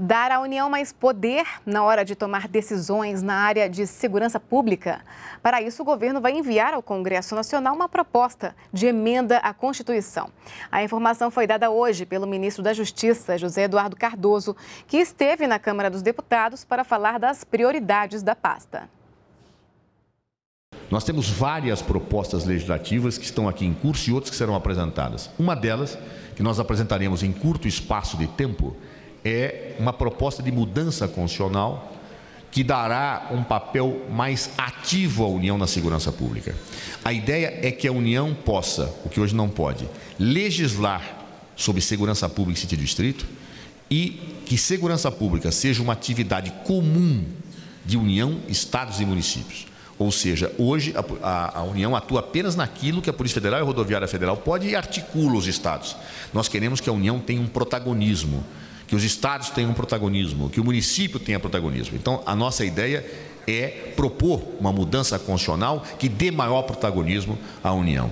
Dar à União mais poder na hora de tomar decisões na área de segurança pública. Para isso, o governo vai enviar ao Congresso Nacional uma proposta de emenda à Constituição. A informação foi dada hoje pelo ministro da Justiça, José Eduardo Cardoso, que esteve na Câmara dos Deputados para falar das prioridades da pasta. Nós temos várias propostas legislativas que estão aqui em curso e outras que serão apresentadas. Uma delas, que nós apresentaremos em curto espaço de tempo, é uma proposta de mudança constitucional que dará um papel mais ativo à União na segurança pública. A ideia é que a União possa, o que hoje não pode, legislar sobre segurança pública em sentido estrito e que segurança pública seja uma atividade comum de União, Estados e municípios. Ou seja, hoje a, a, União atua apenas naquilo que a Polícia Federal e a Rodoviária Federal pode e articula os Estados. Nós queremos que a União tenha um protagonismo que os estados tenham protagonismo, que o município tenha protagonismo. Então, a nossa ideia é propor uma mudança constitucional que dê maior protagonismo à União.